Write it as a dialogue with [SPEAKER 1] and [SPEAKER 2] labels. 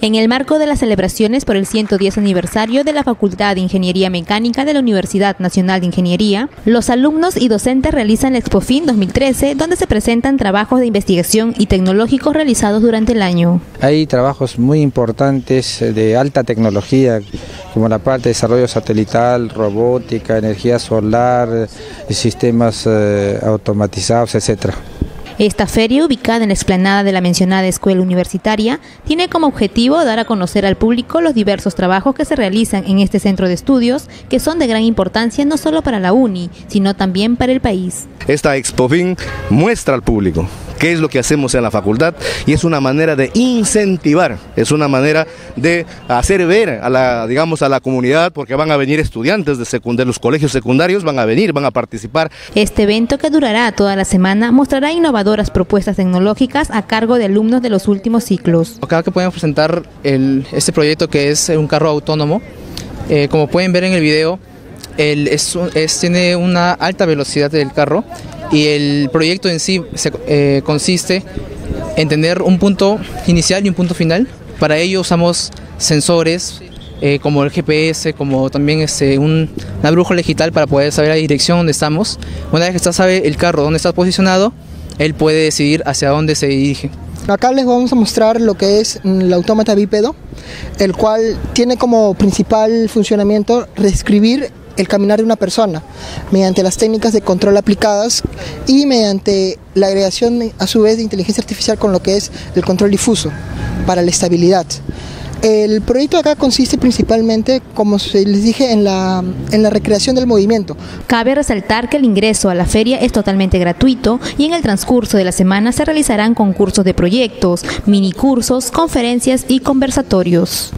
[SPEAKER 1] En el marco de las celebraciones por el 110 aniversario de la Facultad de Ingeniería Mecánica de la Universidad Nacional de Ingeniería, los alumnos y docentes realizan la ExpoFin 2013, donde se presentan trabajos de investigación y tecnológicos realizados durante el año.
[SPEAKER 2] Hay trabajos muy importantes de alta tecnología, como la parte de desarrollo satelital, robótica, energía solar, sistemas eh, automatizados, etcétera.
[SPEAKER 1] Esta feria, ubicada en la explanada de la mencionada escuela universitaria, tiene como objetivo dar a conocer al público los diversos trabajos que se realizan en este centro de estudios, que son de gran importancia no solo para la UNI, sino también para el país.
[SPEAKER 3] Esta Expofin muestra al público qué es lo que hacemos en la facultad y es una manera de incentivar, es una manera de hacer ver a la, digamos, a la comunidad, porque van a venir estudiantes de, de los colegios secundarios, van a venir, van a participar.
[SPEAKER 1] Este evento que durará toda la semana mostrará innovadoras propuestas tecnológicas a cargo de alumnos de los últimos ciclos.
[SPEAKER 4] Acá que podemos presentar el, este proyecto que es un carro autónomo, eh, como pueden ver en el video, el, es, es, tiene una alta velocidad del carro y el proyecto en sí se, eh, consiste en tener un punto inicial y un punto final. Para ello usamos sensores eh, como el GPS, como también este, un, una brújula digital para poder saber la dirección donde estamos. Una vez que está sabe el carro dónde está posicionado, él puede decidir hacia dónde se dirige.
[SPEAKER 5] Acá les vamos a mostrar lo que es el autómata bípedo, el cual tiene como principal funcionamiento reescribir el caminar de una persona mediante las técnicas de control aplicadas y mediante la agregación a su vez de inteligencia artificial con lo que es el control difuso para la estabilidad. El proyecto acá consiste principalmente, como les dije, en la, en la recreación del movimiento.
[SPEAKER 1] Cabe resaltar que el ingreso a la feria es totalmente gratuito y en el transcurso de la semana se realizarán concursos de proyectos, minicursos, conferencias y conversatorios.